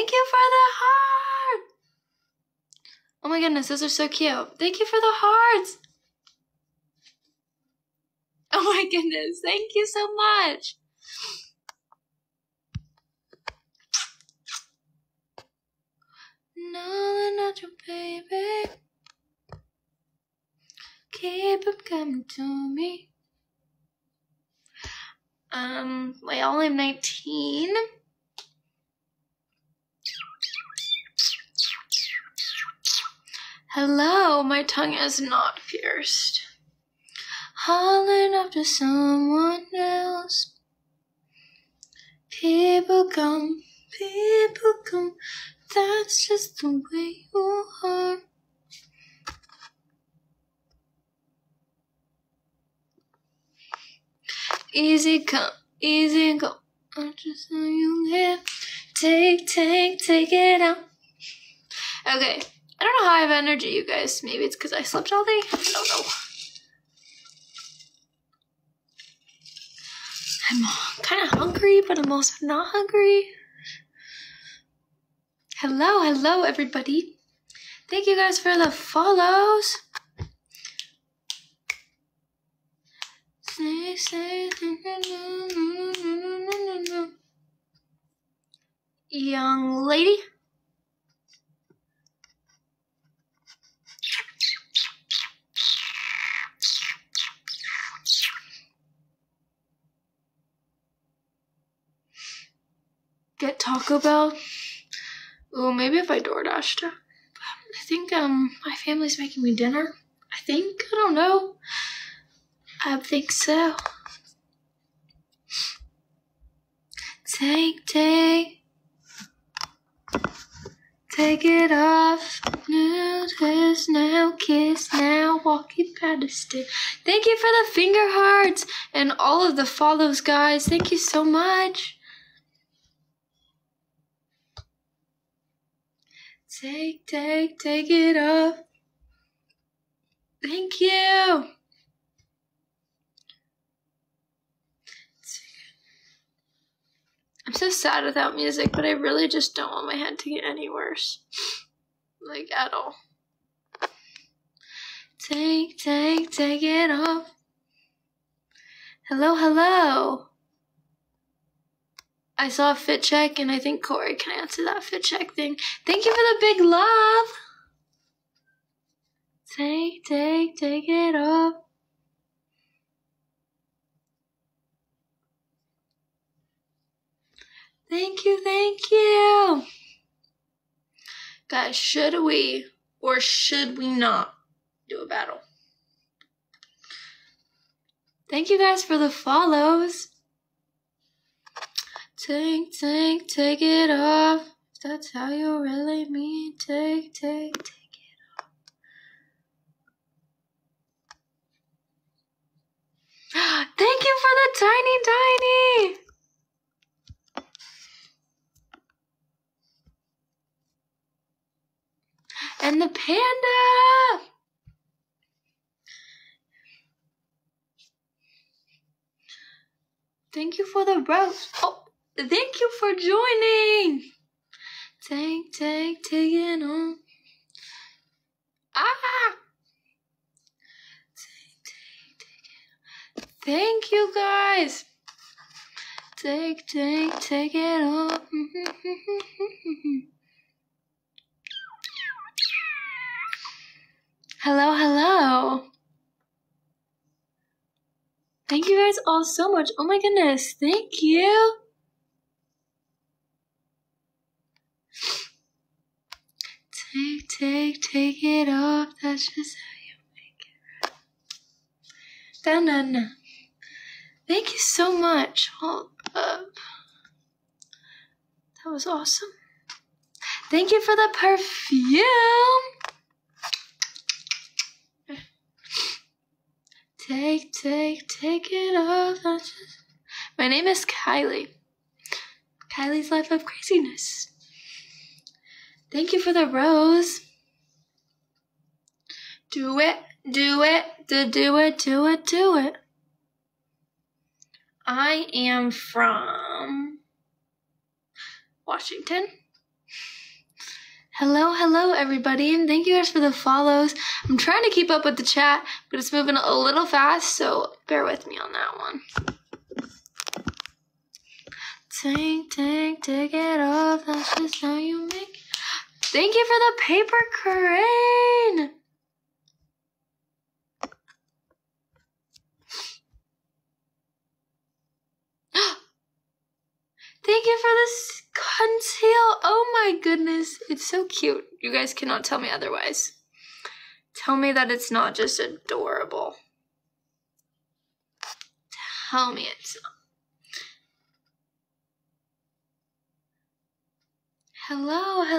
Thank you for the heart. Oh my goodness, those are so cute. Thank you for the hearts. Oh my goodness, thank you so much. No, not your baby. Keep them coming to me. Um, I only have 19. Hello, my tongue is not pierced. Hollering after someone else. People come, people come. That's just the way you are. Easy come, easy go. I just know you live. Take, take, take it out. Okay. I don't know how I have energy, you guys. Maybe it's because I slept all day. I don't know. I'm kind of hungry, but I'm also not hungry. Hello, hello, everybody. Thank you guys for the follows. Young lady. Get Taco Bell. Ooh, maybe if I DoorDashed. I think um my family's making me dinner. I think I don't know. I think so. Take, take, take it off. Notice now, kiss now, walking past the stick. Thank you for the finger hearts and all of the follows, guys. Thank you so much. Take, take, take it off. Thank you. I'm so sad without music, but I really just don't want my head to get any worse. Like, at all. Take, take, take it off. Hello, hello. I saw a fit check, and I think Corey can answer that fit check thing. Thank you for the big love. Take, take, take it off. Thank you, thank you. Guys, should we or should we not do a battle? Thank you guys for the follows. Take, take, take it off. If that's how you really mean. Take, take, take it off. Thank you for the tiny, tiny. And the panda. Thank you for the rose. Oh, thank you for joining. Take, take, take it on. Ah! Take, take, take. Thank you guys. Take, take, take it off. hello, hello. Thank you guys all so much. Oh my goodness. Thank you. Take, take, it off. That's just how you make it right. Na na. Thank you so much. Hold up. That was awesome. Thank you for the perfume. Take, take, take it off. Just... My name is Kylie. Kylie's Life of Craziness. Thank you for the rose. Do it, do it, do, do it, do it, do it. I am from Washington. Hello, hello, everybody, and thank you guys for the follows. I'm trying to keep up with the chat, but it's moving a little fast, so bear with me on that one. Take, take, take it off. That's just how you make. Thank you for the paper crane. Thank you for this conceal. Oh my goodness. It's so cute. You guys cannot tell me otherwise. Tell me that it's not just adorable. Tell me it's not. Hello, hello.